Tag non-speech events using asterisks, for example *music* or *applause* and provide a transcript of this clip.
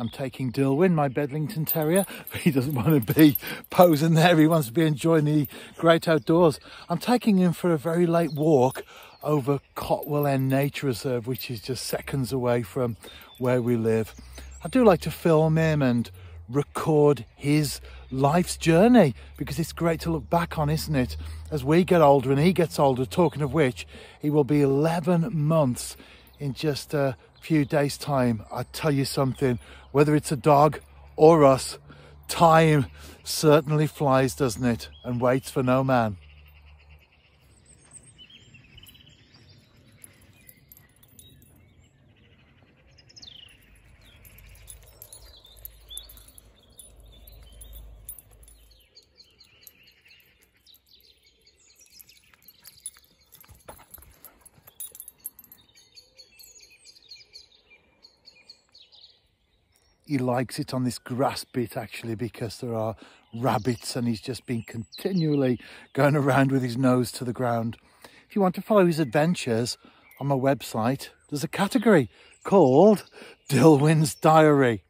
I'm taking Dilwyn, my Bedlington Terrier. *laughs* He doesn't want to be posing there. He wants to be enjoying the great outdoors. I'm taking him for a very late walk over Cotwall End Nature Reserve, which is just seconds away from where we live. I do like to film him and record his life's journey because it's great to look back on, isn't it? As we get older and he gets older, talking of which, he will be 11 months in just a few days' time. I tell you something, whether it's a dog or us, time certainly flies, doesn't it? And waits for no man. He likes it on this grass bit actually because there are rabbits and he's just been continually going around with his nose to the ground. If you want to follow his adventures on my website, there's a category called Dilwyn's Diary.